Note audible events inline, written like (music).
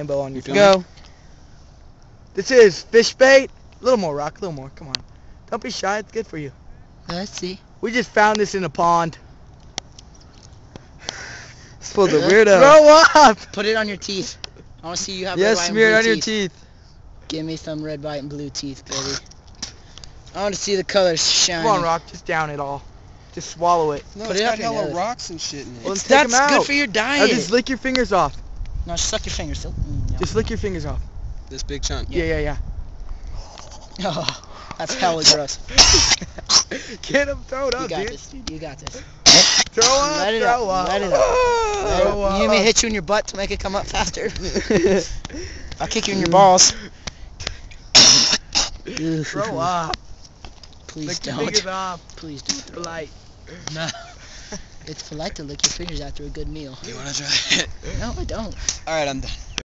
rainbow on your tongue. Go. This is fish bait. A little more, Rock. A little more. Come on. Don't be shy. It's good for you. Let's see. We just found this in a pond. This fool's a Uh, weirdo. Throw up. Put it on your teeth. I want to see you have red, Yes, white, and smear it blue on your teeth. teeth. Give me some red, white, and blue teeth, baby. I want to see the colors shine. Come on, Rock. Just down it all. Just swallow it. No, Put it's it got up your hella rocks and shit in it. Well, It's, then that's good out. for your Now diet. just lick your fingers off. No, just suck your fingers. still. Mm, Just lick your fingers off. This big chunk. Yeah, yeah, yeah. yeah. (laughs) Oh, that's hella gross. (laughs) Get him. Throw it You up, got dude. this, dude. You got this. Throw up. Let it throw up, up. let it up. Let Throw it- You need me hit you in your butt to make it come up faster? (laughs) I'll kick you in your balls. Throw up. Please Lick your don't. fingers off. Please don't. Polite. No. It's polite to lick your fingers after a good meal. You wanna try it? No, I don't. Alright, I'm done.